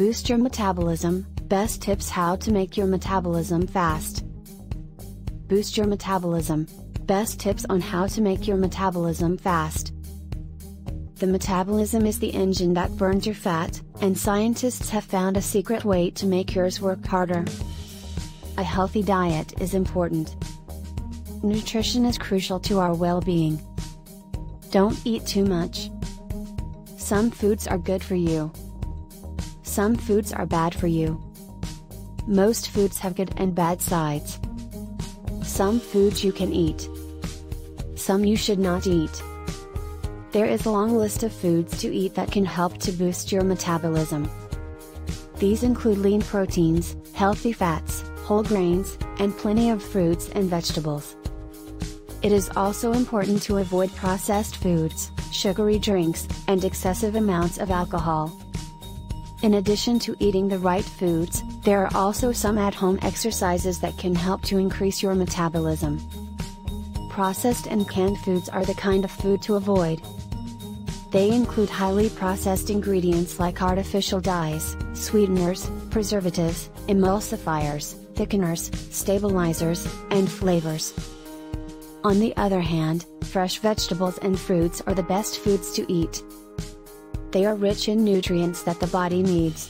Boost your metabolism, best tips how to make your metabolism fast. Boost your metabolism, best tips on how to make your metabolism fast. The metabolism is the engine that burns your fat, and scientists have found a secret way to make yours work harder. A healthy diet is important. Nutrition is crucial to our well being. Don't eat too much. Some foods are good for you. Some foods are bad for you. Most foods have good and bad sides. Some foods you can eat. Some you should not eat. There is a long list of foods to eat that can help to boost your metabolism. These include lean proteins, healthy fats, whole grains, and plenty of fruits and vegetables. It is also important to avoid processed foods, sugary drinks, and excessive amounts of alcohol. In addition to eating the right foods, there are also some at home exercises that can help to increase your metabolism. Processed and canned foods are the kind of food to avoid. They include highly processed ingredients like artificial dyes, sweeteners, preservatives, emulsifiers, thickeners, stabilizers, and flavors. On the other hand, fresh vegetables and fruits are the best foods to eat. They are rich in nutrients that the body needs.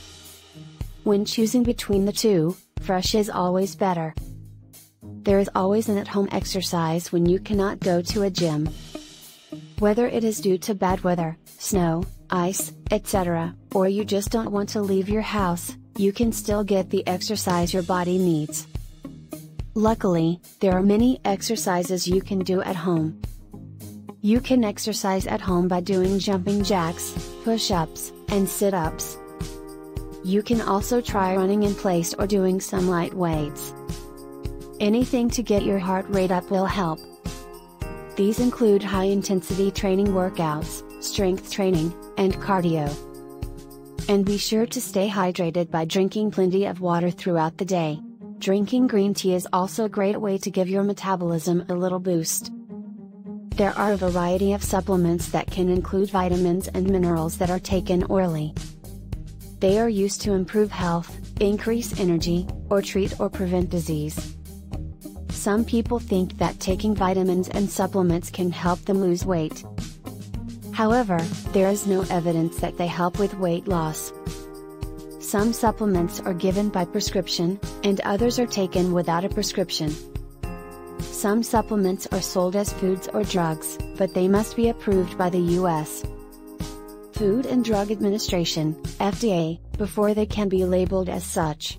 When choosing between the two, fresh is always better. There is always an at home exercise when you cannot go to a gym. Whether it is due to bad weather, snow, ice, etc., or you just don't want to leave your house, you can still get the exercise your body needs. Luckily, there are many exercises you can do at home. You can exercise at home by doing jumping jacks, push ups, and sit ups. You can also try running in place or doing some light weights. Anything to get your heart rate up will help. These include high intensity training workouts, strength training, and cardio. And be sure to stay hydrated by drinking plenty of water throughout the day. Drinking green tea is also a great way to give your metabolism a little boost. There are a variety of supplements that can include vitamins and minerals that are taken orally. They are used to improve health, increase energy, or treat or prevent disease. Some people think that taking vitamins and supplements can help them lose weight. However, there is no evidence that they help with weight loss. Some supplements are given by prescription, and others are taken without a prescription. Some supplements are sold as foods or drugs, but they must be approved by the U.S. Food and Drug Administration, FDA, before they can be labeled as such.